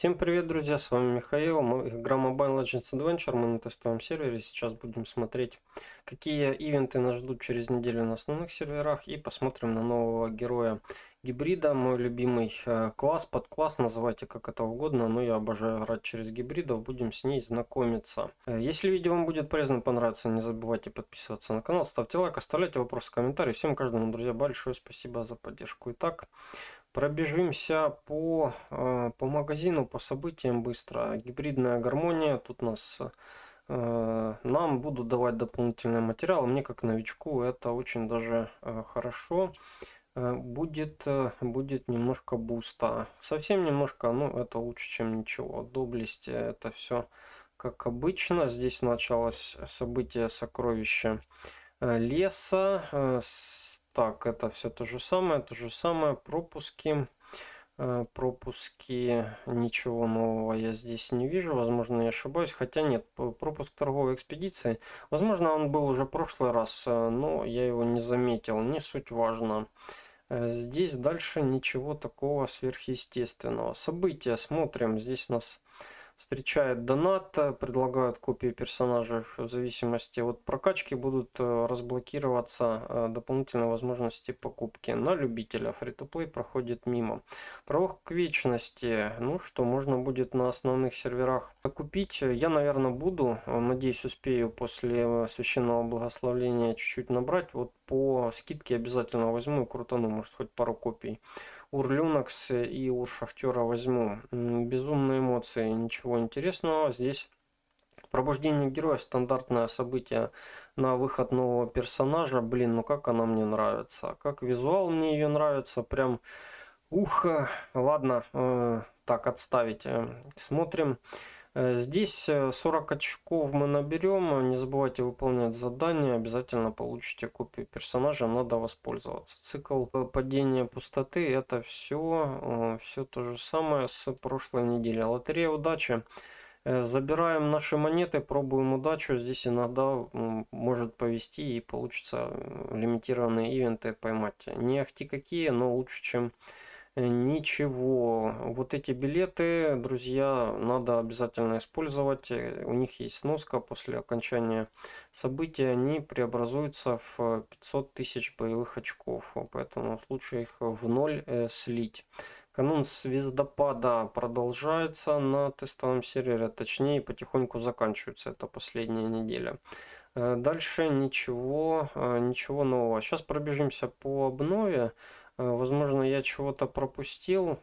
Всем привет, друзья, с вами Михаил, мы, игра Mobile Legends Adventure, мы на тестовом сервере, сейчас будем смотреть, какие ивенты нас ждут через неделю на основных серверах. И посмотрим на нового героя гибрида, мой любимый э, класс, подкласс, называйте как это угодно, но я обожаю играть через гибридов, будем с ней знакомиться. Э, если видео вам будет полезно, понравится, не забывайте подписываться на канал, ставьте лайк, оставляйте вопросы, комментарии, всем каждому, друзья, большое спасибо за поддержку. Итак, Пробежимся по, э, по магазину, по событиям быстро. Гибридная гармония. Тут нас э, нам будут давать дополнительный материал. Мне как новичку это очень даже э, хорошо. Будет, будет немножко буста. Совсем немножко, но это лучше, чем ничего. Доблесть это все как обычно. Здесь началось событие сокровища леса. Так, это все то же самое, то же самое. Пропуски. Э, пропуски, ничего нового я здесь не вижу, возможно я ошибаюсь, хотя нет, пропуск торговой экспедиции, возможно он был уже в прошлый раз, э, но я его не заметил, не суть важно. Э, здесь дальше ничего такого сверхъестественного. События смотрим, здесь нас встречает донат, предлагают копии персонажей в зависимости от прокачки, будут э, разблокироваться э, дополнительные возможности покупки. На любителя фри-то-плей проходит мимо. Пролог к вечности, ну что, можно будет на основных серверах купить. Я, наверное, буду, надеюсь, успею после священного благословления чуть-чуть набрать. Вот по скидке обязательно возьму и крутану, может, хоть пару копий. Ур Люнакс и Ур Шахтера возьму. Безумные эмоции, ничего интересного. Здесь Пробуждение героя стандартное событие на выход нового персонажа. Блин, ну как она мне нравится. Как визуал мне ее нравится. Прям ух. Ладно, э, так отставить. Э, смотрим. Э, здесь 40 э, очков мы наберем. Не забывайте выполнять задания. Обязательно получите копию персонажа. Надо воспользоваться. Цикл падения пустоты. Это все, все то же самое с прошлой недели. Лотерея удачи. Э, забираем наши монеты, пробуем удачу. Здесь иногда может повести и получится лимитированные ивенты поймать. Не ахти какие, но лучше, чем Э, ничего. Вот эти билеты, друзья, надо обязательно использовать. Э, у них есть сноска после окончания события. Они преобразуются в 500 тысяч боевых очков. Поэтому лучше их в ноль э, слить. Канун звездопада продолжается на тестовом сервере, точнее потихоньку заканчивается, это последняя неделя. Дальше ничего, ничего нового. Сейчас пробежимся по обнове. Э, возможно, я чего-то пропустил.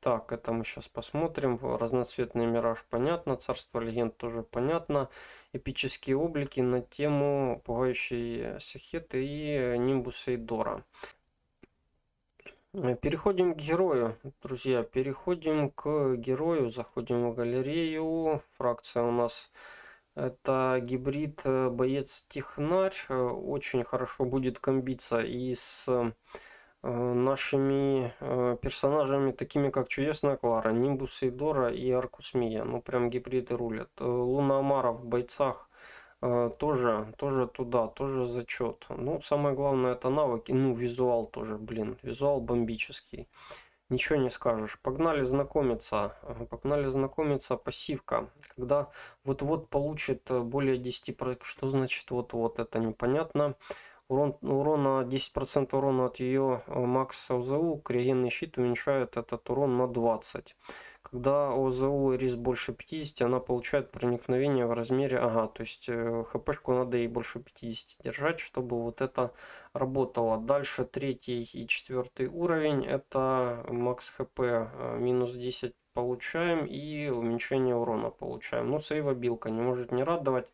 Так, это мы сейчас посмотрим. Разноцветный мираж понятно. Царство легенд тоже понятно. Эпические облики на тему пугающей Сехеты и Нимбуса и Дора. Э, переходим к герою, друзья. Переходим к герою. Заходим в галерею. Фракция у нас это гибрид э, боец-технарь. Очень хорошо будет комбиться и с нашими э, персонажами, такими как Чудесная Клара, Нимбус Эйдора и Аркус Мия. Ну, прям гибриды рулят. Э, Луна Амара в бойцах тоже, тоже туда, тоже зачет. Ну, самое главное это навыки, ну, визуал тоже, блин, визуал бомбический. Ничего не скажешь. Погнали знакомиться. Погнали знакомиться. Пассивка. Когда вот-вот получит более 10%. Что значит вот-вот? Это непонятно. Урон, урона 10% урона от ее э, макс ОЗУ, криогенный щит уменьшает этот урон на 20. Когда ОЗУ рис больше 50, она получает проникновение в размере, ага, то есть э, хпшку надо ей больше 50 держать, чтобы вот это работало. Дальше третий и четвертый уровень, это макс хп э, минус 10 получаем и уменьшение урона получаем. Ну, сейва-билка не может не радовать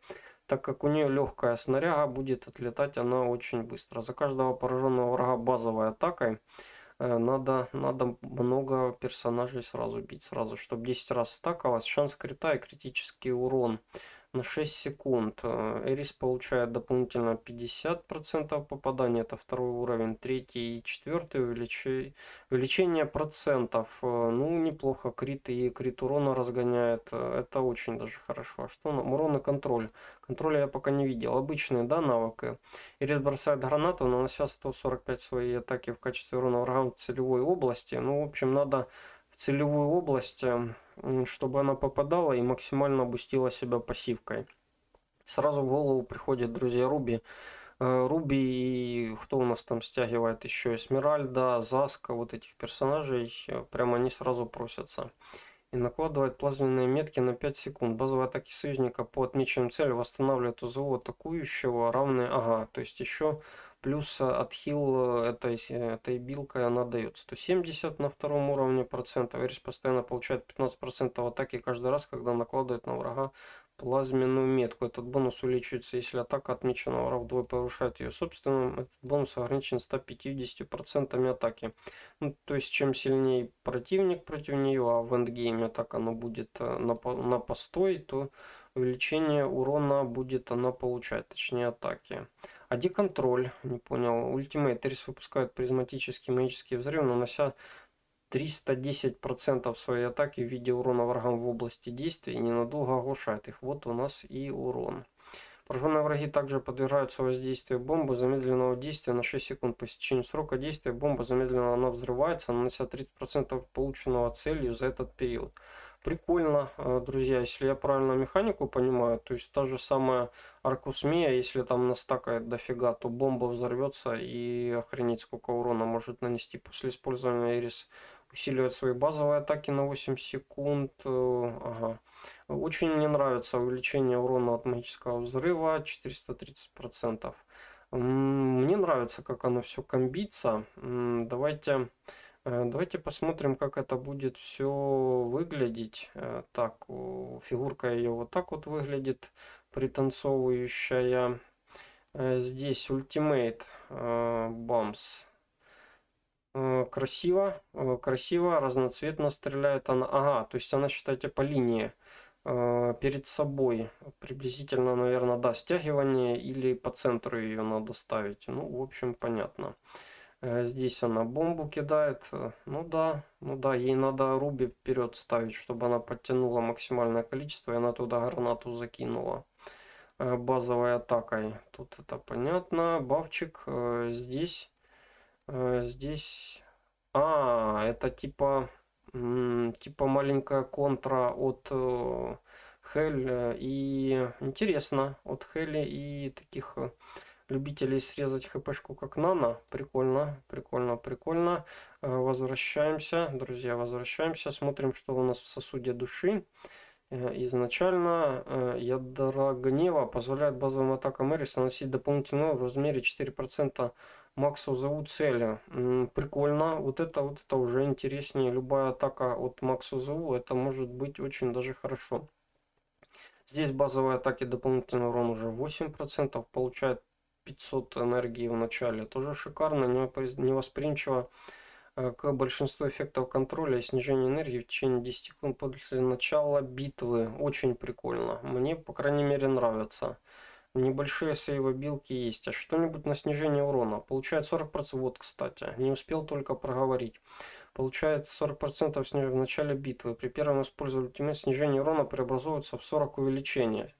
так как у нее легкая снаряга, будет отлетать она очень быстро. За каждого пораженного врага базовой атакой э, надо, надо много персонажей сразу бить, сразу, чтобы 10 раз стакалось. Шанс крита и критический урон на 6 секунд. Эрис получает дополнительно 50% попадания, это второй уровень, третий и четвертый увеличение, увеличение процентов. Э, ну, неплохо, крит и крит урона разгоняет, э, это очень даже хорошо. А что нам? Урон и контроль. Контроля я пока не видел. Обычные, да, навыки. Эрис бросает гранату, нанося 145 своей атаки в качестве урона врагам в целевой области. Ну, в общем, надо в целевую область, чтобы она попадала и максимально бустила себя пассивкой. Сразу в голову приходит, друзья, Руби. Э, Руби и кто у нас там стягивает еще? Эсмеральда, Заска, вот этих персонажей, э, прямо они сразу просятся. И накладывает плазменные метки на 5 секунд. Базовые атаки союзника по отмеченным целям восстанавливают УЗО атакующего равные... Ага, то есть еще плюс отхил этой, этой билкой она дает 170 на втором уровне процентов. Эрис постоянно получает 15% атаки каждый раз, когда накладывает на врага плазменную метку. Этот бонус увеличивается, если атака отмечена враг вдвое повышает ее собственным. Этот бонус ограничен 150% атаки. Ну, то есть, чем сильнее противник против нее, а в эндгейме так оно будет э, на, на постой, то увеличение урона будет она получать, точнее атаки. А деконтроль, не понял, ультимейт Рис выпускает призматический магический взрыв, нанося 310% своей атаки в виде урона врагам в области действия и ненадолго оглушает их. Вот у нас и урон. Пораженные враги также подвергаются воздействию бомбы замедленного действия на 6 секунд. По истечению срока действия бомба замедленно она взрывается, нанося 30% полученного целью за этот период. Прикольно, э, друзья, если я правильно механику понимаю, то есть та же самая Аркусмия, если там настакает дофига, то бомба взорвется и охренеть сколько урона может нанести после использования Ирис усиливает свои базовые атаки на 8 секунд. Э, ага. Очень мне нравится увеличение урона от магического взрыва 430%. Мне нравится, как оно все комбится. Давайте, э, давайте посмотрим, как это будет все выглядеть. Э, так, фигурка ее вот так вот выглядит, пританцовывающая. Здесь ультимейт бамс красиво, э, красиво, разноцветно стреляет она. Ага, то есть она, считайте, по линии э, перед собой. Приблизительно, наверное, да, стягивание или по центру ее надо ставить. Ну, в общем, понятно. Здесь она бомбу кидает. Ну да, ну да, ей надо руби вперед ставить, чтобы она подтянула максимальное количество, и она туда гранату закинула базовой атакой. Тут это понятно. Бавчик здесь Э, здесь... А, это типа, типа маленькая контра от э, Хель. Э, и интересно, от Хели и таких любителей срезать хпшку как нано. Прикольно, прикольно, прикольно. Возвращаемся, друзья, возвращаемся. Смотрим, что у нас в сосуде души. Изначально ядра гнева позволяет базовым атакам Эрис наносить дополнительную в размере 4% Максу зовут Целя. Прикольно. Вот это вот это уже интереснее. Любая атака от Максу зову, это может быть очень даже хорошо. Здесь базовые атаки дополнительный урон уже 8%. Получает 500 энергии в начале. Тоже шикарно, невосприимчиво э, к большинству эффектов контроля и снижения энергии в течение 10 секунд после начала битвы. Очень прикольно. Мне, по крайней мере, нравится. Небольшие сейвобилки есть. А что-нибудь на снижение урона? Получает 40%. Вот, кстати. Не успел только проговорить. Получает 40% снижения в начале битвы. При первом использовании ультимейт снижение урона преобразуется в 40 увеличения.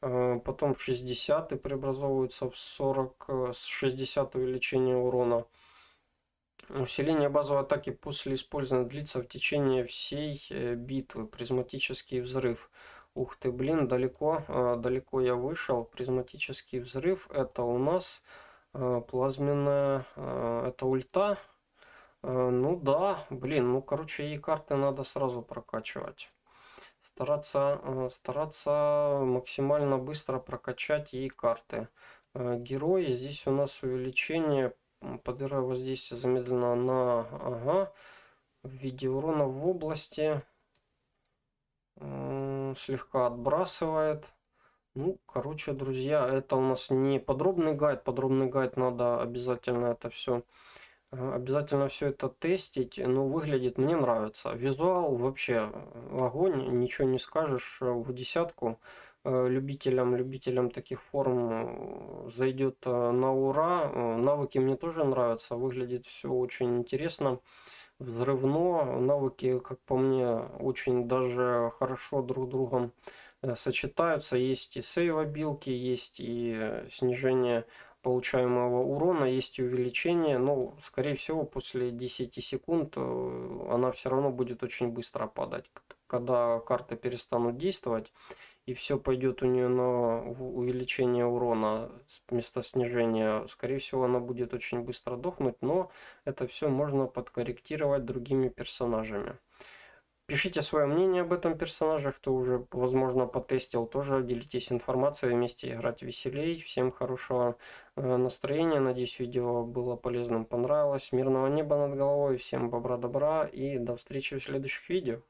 Э, потом 60 и преобразовывается в 40 с 60 увеличения урона. Усиление базовой атаки после использования длится в течение всей э, битвы. Призматический взрыв. Ух ты, блин, далеко, а, далеко я вышел. Призматический взрыв. Это у нас а, плазменная, это ульта. Ну да, блин, ну короче, ей карты надо сразу прокачивать. Стараться, стараться максимально быстро прокачать ей карты. Герои, здесь у нас увеличение, подбираю воздействие замедленно на, ага, в виде урона в области слегка отбрасывает. Ну, короче, друзья, это у нас не подробный гайд. Подробный гайд надо обязательно это все э, обязательно все это тестить, но выглядит мне нравится. Визуал вообще огонь, ничего не скажешь в десятку. Э, любителям, любителям таких форм э, зайдет на ура. Навыки мне тоже нравятся, выглядит все очень интересно взрывно. Навыки, как по мне, очень даже хорошо друг другом э, сочетаются. Есть и сейвобилки, есть и снижение получаемого урона есть увеличение, но, скорее всего, после 10 секунд э, она все равно будет очень быстро падать. Когда карты перестанут действовать, и все пойдет у нее на увеличение урона вместо снижения, скорее всего, она будет очень быстро дохнуть, но это все можно подкорректировать другими персонажами. Пишите свое мнение об этом персонаже, кто уже, возможно, потестил, тоже делитесь информацией, вместе играть веселей. Всем хорошего э, настроения, надеюсь, видео было полезным, понравилось. Мирного неба над головой, всем бобра добра и до встречи в следующих видео.